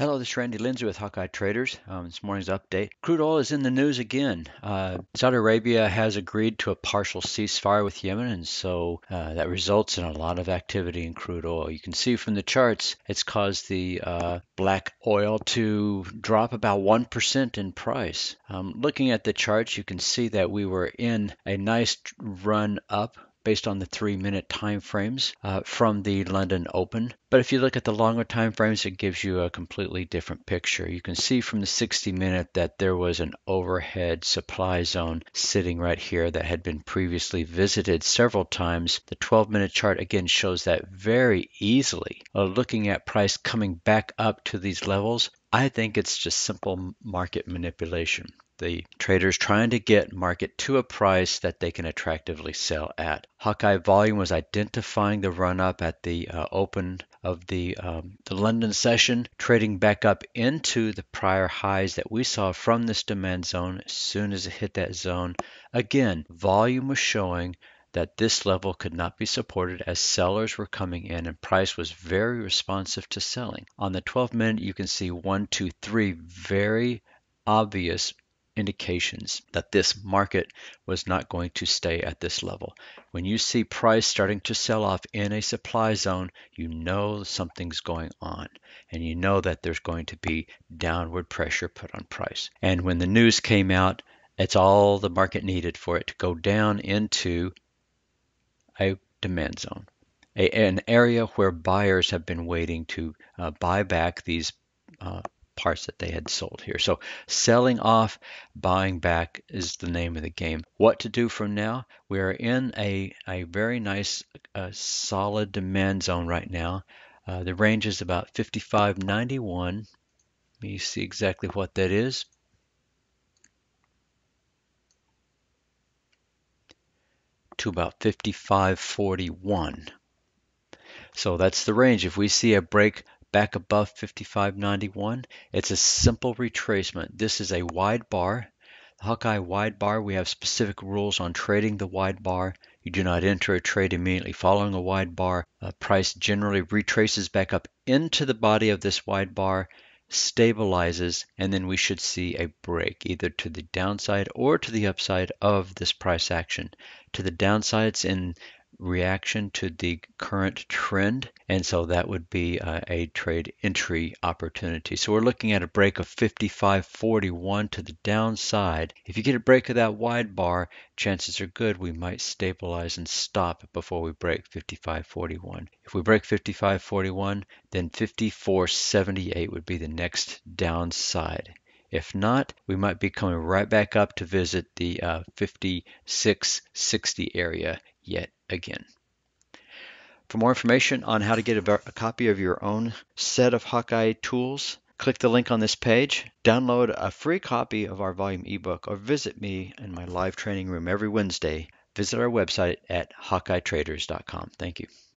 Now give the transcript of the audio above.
Hello, this is Randy Lindsay with Hawkeye Traders. Um, this morning's update. Crude oil is in the news again. Uh, Saudi Arabia has agreed to a partial ceasefire with Yemen, and so uh, that results in a lot of activity in crude oil. You can see from the charts, it's caused the uh, black oil to drop about 1% in price. Um, looking at the charts, you can see that we were in a nice run up based on the three minute time frames uh, from the London Open. But if you look at the longer time frames, it gives you a completely different picture. You can see from the 60 minute that there was an overhead supply zone sitting right here that had been previously visited several times. The 12 minute chart again shows that very easily. Uh, looking at price coming back up to these levels, I think it's just simple market manipulation the traders trying to get market to a price that they can attractively sell at. Hawkeye volume was identifying the run up at the uh, open of the, um, the London session, trading back up into the prior highs that we saw from this demand zone as soon as it hit that zone. Again, volume was showing that this level could not be supported as sellers were coming in and price was very responsive to selling. On the 12 minute, you can see one, two, three very obvious indications that this market was not going to stay at this level. When you see price starting to sell off in a supply zone, you know something's going on and you know that there's going to be downward pressure put on price. And when the news came out, it's all the market needed for it to go down into a demand zone, a, an area where buyers have been waiting to uh, buy back these uh, parts that they had sold here. So selling off, buying back is the name of the game. What to do from now? We are in a, a very nice uh, solid demand zone right now. Uh, the range is about 55.91. Let me see exactly what that is. To about 55.41. So that's the range. If we see a break back above 55.91. It's a simple retracement. This is a wide bar. The Hawkeye wide bar, we have specific rules on trading the wide bar. You do not enter a trade immediately following a wide bar. A price generally retraces back up into the body of this wide bar, stabilizes, and then we should see a break either to the downside or to the upside of this price action. To the downsides in reaction to the current trend. And so that would be uh, a trade entry opportunity. So we're looking at a break of 55.41 to the downside. If you get a break of that wide bar, chances are good we might stabilize and stop before we break 55.41. If we break 55.41, then 54.78 would be the next downside. If not, we might be coming right back up to visit the uh, 5660 area yet again. For more information on how to get a, a copy of your own set of Hawkeye tools, click the link on this page, download a free copy of our volume ebook, or visit me in my live training room every Wednesday. Visit our website at hawkeyetraders.com. Thank you.